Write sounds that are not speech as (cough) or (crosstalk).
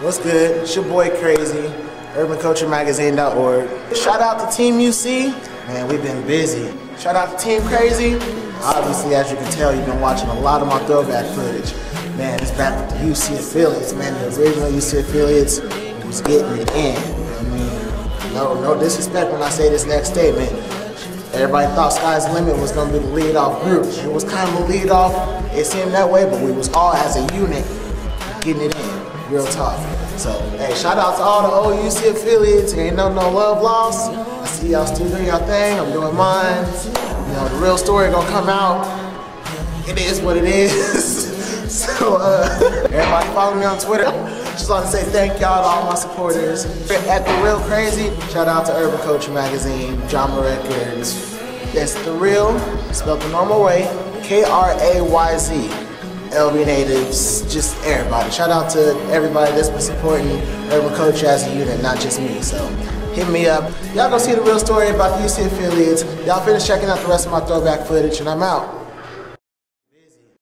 What's good? It's your boy Krayz, urbanculturemagazine.org. Shout out to Team UC. Man, we've been busy. Shout out to Team Krayz. Obviously, as you can tell, you've been watching a lot of my throwback footage. Man, it's back with the UC affiliates, man. The original UC affiliates was getting it in. I mean, no, no disrespect when I say this next statement. Everybody thought Sky's Limit was gonna be the lead off group. It was kind of a lead off, it seemed that way, but we was all as a unit getting it in, real talk. So, hey, shout out to all the old UC affiliates. Ain't no no love lost. I see y'all still doing your thing. I'm doing mine. You know, the real story gonna come out. It is what it is. (laughs) so, uh, everybody follow me on Twitter. Just want to say thank y'all to all my supporters. At The Real Krayz, shout out to Urban Culture Magazine, Drama Records. That's The Real, spelled the normal way, K-R-A-Y-Z. LB Natives, just everybody. Shout out to everybody that's been supporting Urban Culture as a unit, not just me. So hit me up. Y'all go see the real story about the UC affiliates. Y'all finish checking out the rest of my throwback footage, and I'm out.